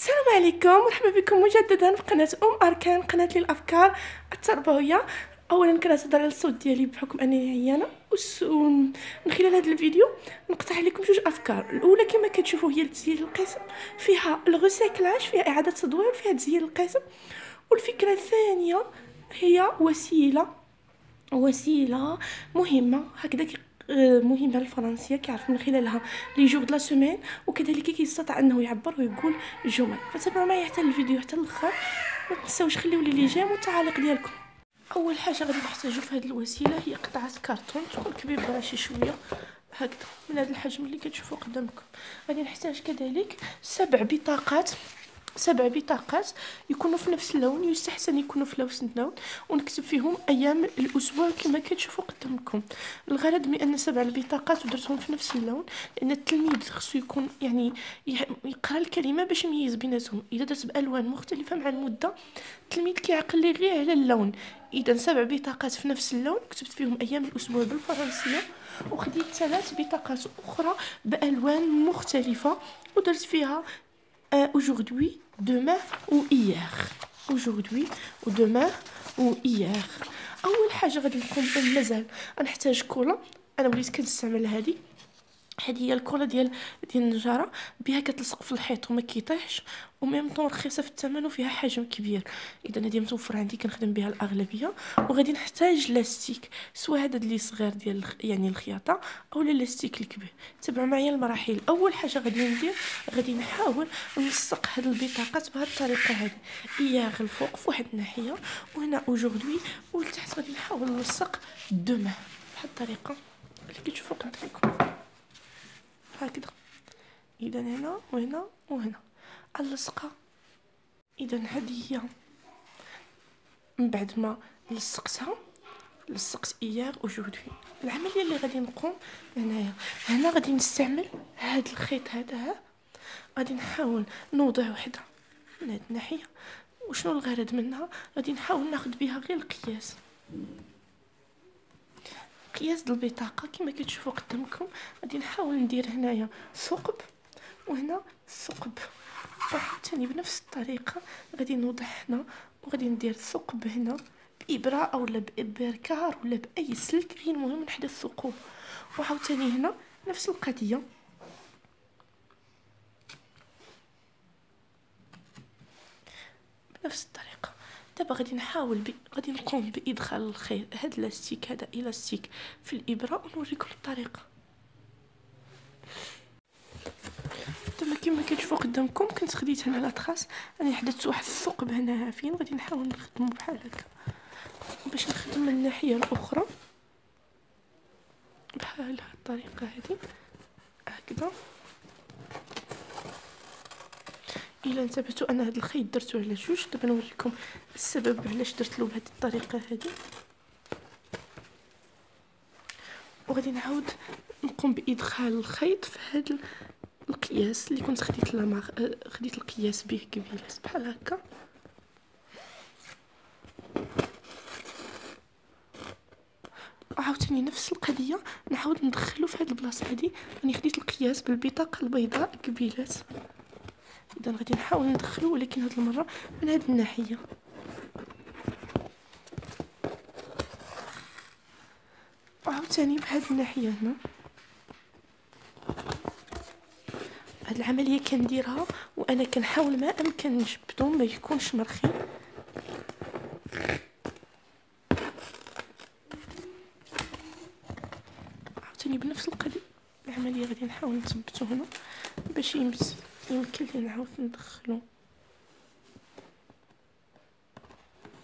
السلام عليكم مرحبا بكم مجددا في قناة أم أركان قناة للأفكار التربوية. اولا كنعتذر على الصوت ديالي بحكم أنني عيانه ومن خلال هذا الفيديو نقترح لكم جوج أفكار. الأولى كما كتشوفوا هي تزيين القسم فيها الغوسيكلاج فيها إعادة تدوير فيها تزيين القسم. والفكرة الثانية هي وسيلة وسيلة مهمة. هكذا مهمة الفرنسية كيعرف من خلالها les jours de la semaine وكذلك كيستطيع أنه يعبر ويقول جمل. فتابعوا معايا حتى الفيديو حتى الأخر. ما تنساوش خليو لي les j'aime والتعاليق ديالكم. أول حاجة غادي نحتاجو في هذه الوسيلة هي قطعة كرتون تكون كبيرة شي شوية. هكذا. من هذا الحجم اللي كتشوفوا قدامكم. غادي نحتاج كذلك سبع بطاقات سبع بطاقات يكونوا في نفس اللون يستحسن يكونوا في نفس اللون ونكتب فيهم أيام الأسبوع كما كتشوفوا قدامكم. الغرض من أن سبع البطاقات ودرتهم في نفس اللون لأن التلميذ خصو يكون يعني يقرأ الكلمة باش يميز بيناتهم. إذا درت بألوان مختلفة مع المدة التلميذ كيعقل لي غير على اللون. إذا سبع بطاقات في نفس اللون كتبت فيهم أيام الأسبوع بالفرنسية. وخديت ثلاث بطاقات أخرى بألوان مختلفة ودرت فيها euh, aujourd'hui, demain ou hier. Aujourd'hui ou demain ou hier. اول حاجه غادي نقوم مازال غنحتاج كولا انا وليت كنستعمل هذه هذه هي الكولا ديال ديال النجارة بها كتلصق في الحيط وما كيطيحش وميم طون رخيصة في الثمن وفيها حجم كبير. إذا هذه متوفرة عندي كنخدم بها الأغلبية. وغادي نحتاج لاستيك سواء هذا اللي صغير ديال يعني الخياطة أو لاستيك الكبير. تبعوا معايا المراحل. أول حاجة غادي ندير غادي نحاول نلصق هاد البطاقات بهذه الطريقة هذه إياغ الفوق في واحد الناحية وهنا اوجوردي ولتحت غادي نحاول نلصق دوما بهذه الطريقة. اللي كتشوفوا قدامكم. هكذا. اذا هنا وهنا وهنا. اللصقه اذا هذه هي. من بعد ما لصقتها لصقت ايار اوجودي العملية اللي غادي نقوم هنايا. هنا غادي نستعمل هاد الخيط هذا. غادي نحاول نوضع وحده من هاد الناحية. وشنو الغرض منها؟ غادي نحاول ناخذ بها غير القياس. قياس البطاقة كما كتشوفوا قدامكم. غادي نحاول ندير هنايا ثقب وهنا ثقب. ثاني بنفس الطريقة. غادي نوضع هنا وغادي ندير ثقب هنا بإبرة اولا بابركار ولا بأي سلك. غير المهم نحدث ثقوب وعاوتاني هنا نفس القضية. بنفس الطريقة. دابا غادي نحاول ب... غادي نقوم بإدخال الخيط هاد الاستيك هذا الاستيك في الإبرة ونوريكم الطريقة. دابا كما كتشوفوا قدامكم كنت خديت هنا لاطراس راني حددت واحد الثقب هنا فين غادي نحاول نخدمو بحال هكا. باش نخدم من الناحية الأخرى. بحال هاد الطريقة هذه هكذا. إلا انتبهتوا أن هذا الخيط درتو على جوج دابا نوريكم السبب علاش درت له بهذه الطريقة هذه وغادي نعاود نقوم بإدخال الخيط في هذا القياس اللي كنت خديت لاماغ خديت القياس به قبيله بحال هكا. عاوتاني نفس القضية نعاود ندخلو في هاد البلاصة هادي. راني خديت القياس بالبطاقة البيضاء قبيلات اذا غادي نحاول ندخلو ولكن هاد المرة من هاد الناحية. وعاوتاني بهاد الناحية هنا. هاد العملية كنديرها وأنا كنحاول ما أمكن نجبدو ما يكونش مرخي. عاوتاني بنفس القضية العملية غادي نحاول نثبتو هنا باش يمس يمكن لي نعاود ندخلو.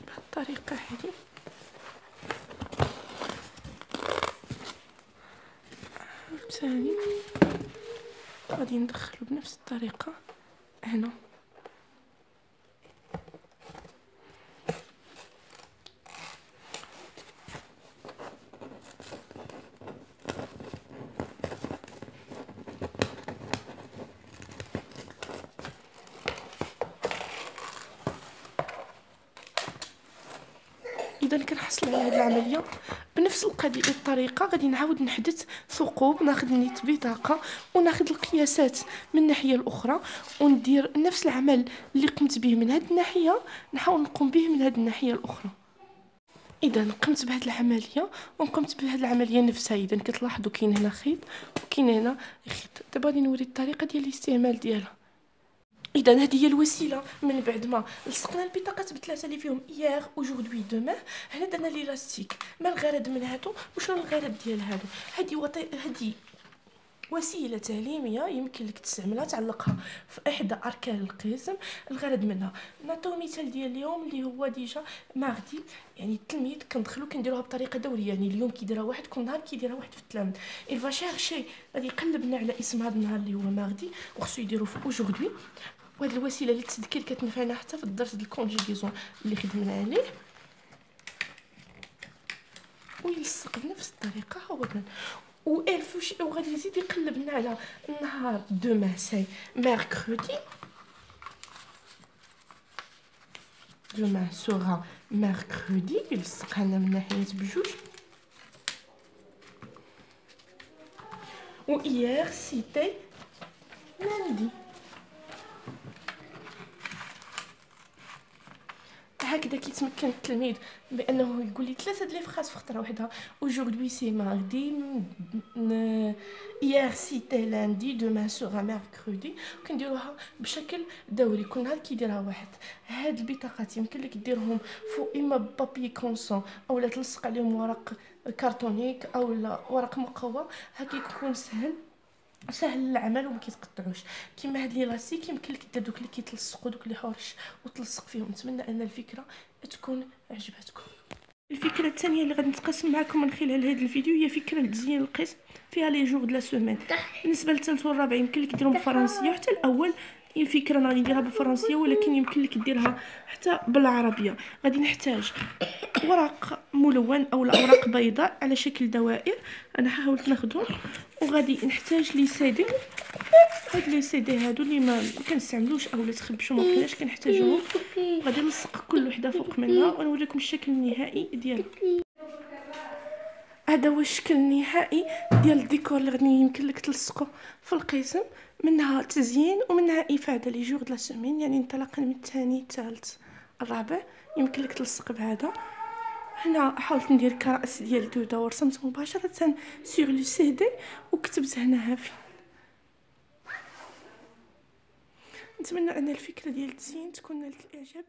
بهاد الطريقة هادي عاوتاني غادي ندخلو بنفس الطريقة. هنا. اذا كنحصل على هذه العملية. بنفس القضية الطريقة غادي نعاود نحدث ثقوب ناخذ نيت بطاقه وناخذ القياسات من الناحية الأخرى وندير نفس العمل اللي قمت به من هذه الناحية نحاول نقوم به من هذه الناحية الأخرى. إذا قمت بهذه العملية وقمت بهذه العملية نفسها. إذا كتلاحظوا كاين هنا خيط وكاين هنا خيط. دابا غادي نوري الطريقة ديال الاستعمال ديالها. اذا هذه هي الوسيلة. من بعد ما لصقنا البطاقات بثلاثة اللي فيهم ايير اوجوردي دومان هنا درنا ليلاستيك ما الغرض من هادو وشنو الغرض ديال هادو؟ هذه وطي... هذه وسيلة تعليمية يمكن لك تستعملها تعلقها في إحدى أركان القسم. الغرض منها نعطيو مثال ديال اليوم اللي هو déjà mardi. يعني التلميذ كندخلو كنديروها بطريقة دورية. يعني اليوم كيديرها واحد كل نهار كيديرها واحد في التلاميذ. Va chercher غادي يقلبنا على اسم هذا النهار اللي هو mardi وخصو يديرو في aujourd'hui وهاد الوسيلة للتذكير كتنفعنا حتى في الدرس ديال ال conjugaison اللي خدمنا عليه. ويلصق بنفس الطريقة هو و الف وغادي يزيد يقلبنا على النهار demain c'est mercredi demain sera mercredi يلصقها لنا من ناحية بجوج. و hier c'était lundi هكذا كيتمكن التلميذ بأنه يقول لي ثلاثة de les phrases في خطرة واحدة aujourd'hui c'est mardi hier c'était lundi demain sera mercredi كنديروها بشكل دوري. كل نهار كيديرها واحد. هاد البطاقات يمكن لك ديرهم فوق إما papier canson اولا تلصق عليهم ورق cartonné اولا ورق مقوى. هكا يكون سهل. سهل العمل وما كيتقطعوش. كيما هاد les élastiques يمكن لك دير دوك اللي كيتلصقوا دوك اللي حورش وتلصق فيهم. نتمنى أن الفكرة تكون عجبتكم. الفكرة الثانية اللي غادي نتقاسم معكم من خلال هذا الفيديو هي فكرة تزيين القسم فيها les jours la semaine. بالنسبة للثالث والرابع يمكن لك ديرهم بالفرنسيه حتى الأول الفكرة أنا غادي نديرها بالفرنسيه ولكن يمكن لك ديرها حتى بالعربية. غادي نحتاج ورق ملون أو أوراق بيضاء على شكل دوائر. أنا حاولت ناخذهم وغادي نحتاج les CD هاد les CD هادو اللي ما كنستعملوش اولا تخبشوا ما بقيناش كنحتاجوهم غادي نلصق كل وحدة فوق منها ونوريكم الشكل النهائي ديالها هذا هو الشكل النهائي ديال الديكور اللي غادي يمكن لك تلصقو في القسم. منها تزيين ومنها إفادة les jours de la semaine يعني انطلاقا من الثاني الثالث الرابع. يمكن لك تلصق بهذا. هنا حاولت ندير كراس ديال دوده ورسمت مباشرة سور لو سي دي وكتبت هناها فين نتمنى أن الفكرة ديال التزيين تكون نالت الاعجاب